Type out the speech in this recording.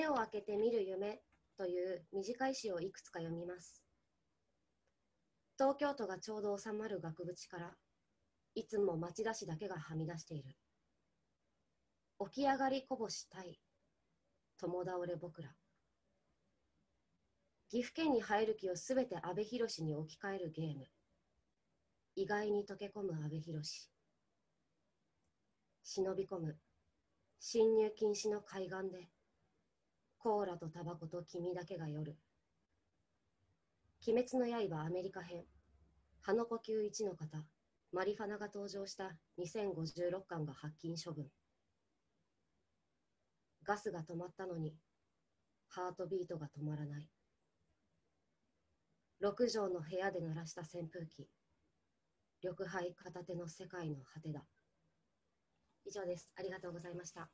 目を開けて見る夢という短い詩をいくつか読みます。東京都がちょうど収まる額縁からいつも町田市だけがはみ出している。起き上がりこぼしたい。共倒れ僕ら。岐阜県に入る気をすべて阿部寛に置き換えるゲーム。意外に溶け込む阿部寛。忍び込む。侵入禁止の海岸で。コーラとタバコと君だけが夜。鬼滅の刃アメリカ編。葉の呼吸1の方。マリファナが登場した2056巻が発禁処分。ガスが止まったのに、ハートビートが止まらない。6畳の部屋で鳴らした扇風機。緑杯片手の世界の果てだ。以上です。ありがとうございました。